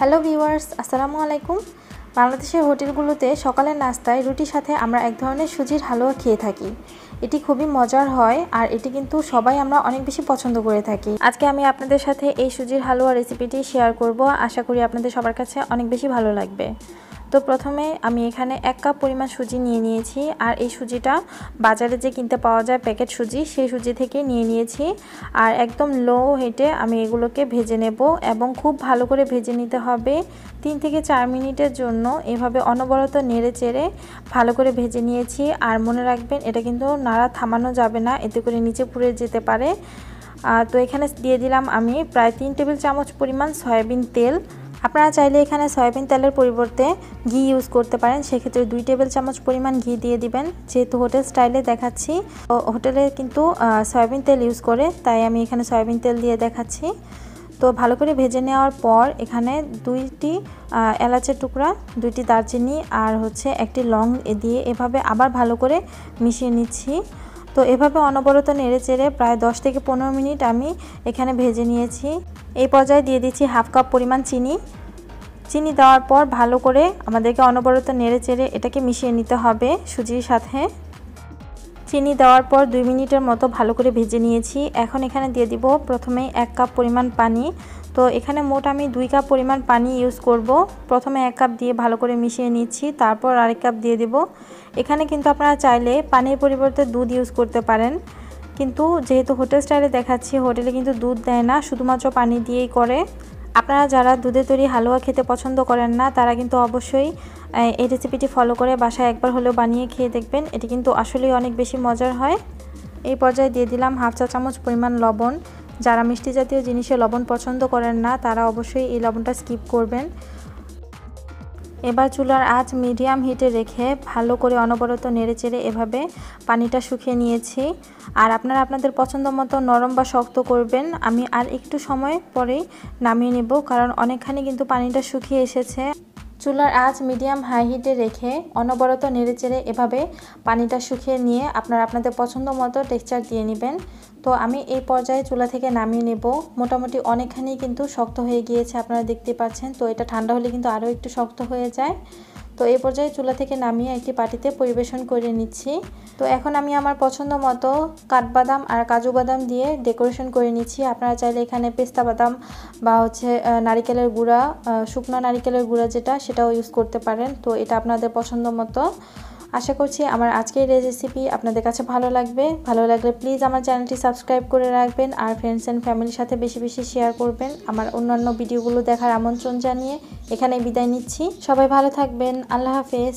Hello viewers, আসসালামু আলাইকুম। বাংলাদেশের হোটেলগুলোতে সকালের নাস্তায় রুটির সাথে আমরা এক ধরনের সুজির হালুয়া খেয়ে থাকি। এটি খুবই মজার হয় আর এটি কিন্তু সবাই আমরা অনেক বেশি পছন্দ করে থাকি। আজকে আমি আপনাদের সাথে এই সুজির হালুয়া রেসিপিটি শেয়ার করব। আশা করি আপনাদের সবার কাছে অনেক বেশি ভালো লাগবে। তো প্রথমে আমি এখানে এক কাপ পরিমাণ সুজি নিয়ে নিয়েছি, আর এই সুজিটা বাজারে যে কিনতে পাওয়া যায় প্যাকেট সুজি, সেই সুজি থেকে নিয়ে নিয়েছি। আর একদম লো হেটে আমি এগুলোকে ভেজে নেব এবং খুব ভালো করে ভেজে নিতে হবে। তিন থেকে চার মিনিটের জন্য এভাবে অনবরত নেড়ে চেড়ে ভালো করে ভেজে নিয়েছি। আর মনে রাখবেন, এটা কিন্তু নাড়া থামানো যাবে না, এতে করে নিচে পুড়ে যেতে পারে। তো এখানে দিয়ে দিলাম আমি প্রায় তিন টেবিল চামচ পরিমাণ সয়াবিন তেল। আপনারা চাইলে এখানে সয়াবিন তেলের পরিবর্তে ঘি ইউজ করতে পারেন। সেক্ষেত্রে দুই টেবিল চামচ পরিমাণ ঘি দিয়ে দিবেন। যেহেতু হোটেল স্টাইলে দেখাচ্ছি ও হোটেলে কিন্তু সয়াবিন তেল ইউজ করে, তাই আমি এখানে সয়াবিন তেল দিয়ে দেখাচ্ছি। তো ভালো করে ভেজে নেওয়ার পর এখানে দুইটি এলাচের টুকরা, দুইটি দারচিনি আর হচ্ছে একটি লং দিয়ে এভাবে আবার ভালো করে মিশিয়ে নিচ্ছি। তো এভাবে অনবরত নেড়ে চেড়ে প্রায় 10 থেকে পনেরো মিনিট আমি এখানে ভেজে নিয়েছি। এই পর্যায়ে দিয়ে দিচ্ছি হাফ কাপ পরিমাণ চিনি। চিনি দেওয়ার পর ভালো করে আমাদেরকে অনবরত নেড়ে চেড়ে এটাকে মিশিয়ে নিতে হবে সুজির সাথে। চিনি দেওয়ার পর দুই মিনিটের মতো ভালো করে ভেজে নিয়েছি। এখন এখানে দিয়ে দিব প্রথমে এক কাপ পরিমাণ পানি। তো এখানে মোট আমি দুই কাপ পরিমাণ পানি ইউজ করব। প্রথমে এক কাপ দিয়ে ভালো করে মিশিয়ে নিচ্ছি, তারপর আরেক কাপ দিয়ে দিব। এখানে কিন্তু আপনারা চাইলে পানির পরিবর্তে দুধ ইউজ করতে পারেন। কিন্তু যেহেতু হোটেল স্টাইলে দেখাচ্ছি, হোটেলে কিন্তু দুধ দেয় না, শুধুমাত্র পানি দিয়েই করে। আপনারা যারা দুধে তৈরি হালুয়া খেতে পছন্দ করেন না, তারা কিন্তু অবশ্যই এই রেসিপিটি ফলো করে বাসায় একবার হলেও বানিয়ে খেয়ে দেখবেন। এটি কিন্তু আসলেই অনেক বেশি মজার হয়। এই পর্যায়ে দিয়ে দিলাম হাফ চা চামচ পরিমাণ লবণ। যারা মিষ্টি জাতীয় জিনিসে লবণ পছন্দ করেন না, তারা অবশ্যই এই লবণটা স্কিপ করবেন। এবার চুলার আজ মিডিয়াম হিটে রেখে ভালো করে অনবরত নেড়ে চেড়ে এভাবে পানিটা শুকিয়ে নিয়েছি। আর আপনারা আপনাদের পছন্দ মতো নরম বা শক্ত করবেন। আমি আর একটু সময় পরেই নামিয়ে নেব, কারণ অনেকখানি কিন্তু পানিটা শুকিয়ে এসেছে। চুলার আজ মিডিয়াম হাই হিটে রেখে অনবরত নেড়েচেড়ে এভাবে পানিটা শুকিয়ে নিয়ে আপনারা আপনাদের পছন্দ মতো টেক্সচার দিয়ে নেবেন। তো আমি এই পর্যায়ে চুলা থেকে নামিয়ে নেব। মোটামুটি অনেকখানি কিন্তু শক্ত হয়ে গিয়েছে, আপনারা দেখতে পাচ্ছেন। তো এটা ঠান্ডা হলে কিন্তু আরও একটু শক্ত হয়ে যায়। তো এই পর্যায়ে চুলা থেকে নামিয়ে একটি পাটিতে পরিবেশন করে নিচ্ছি। তো এখন আমি আমার পছন্দ মতো কাঠবাদাম আর কাজু বাদাম দিয়ে ডেকোরেশন করে নিচ্ছি। আপনারা চাইলে এখানে পেস্তা বাদাম বা হচ্ছে নারিকেলের গুঁড়া শুকনো নারিকেলের গুঁড়া যেটা, সেটাও ইউজ করতে পারেন। তো এটা আপনাদের পছন্দ মতো। আশা করছি আমার আজকের রেসিপি আপনাদের কাছে ভালো লাগবে। ভালো লাগলে প্লিজ আমার চ্যানেলটি সাবস্ক্রাইব করে রাখবেন আর ফ্রেন্ডস অ্যান্ড ফ্যামিলির সাথে বেশি বেশি শেয়ার করবেন আমার অন্যান্য ভিডিওগুলো দেখার আমন্ত্রণ জানিয়ে এখানে বিদায় নিচ্ছি। সবাই ভালো থাকবেন। আল্লাহ হাফেজ।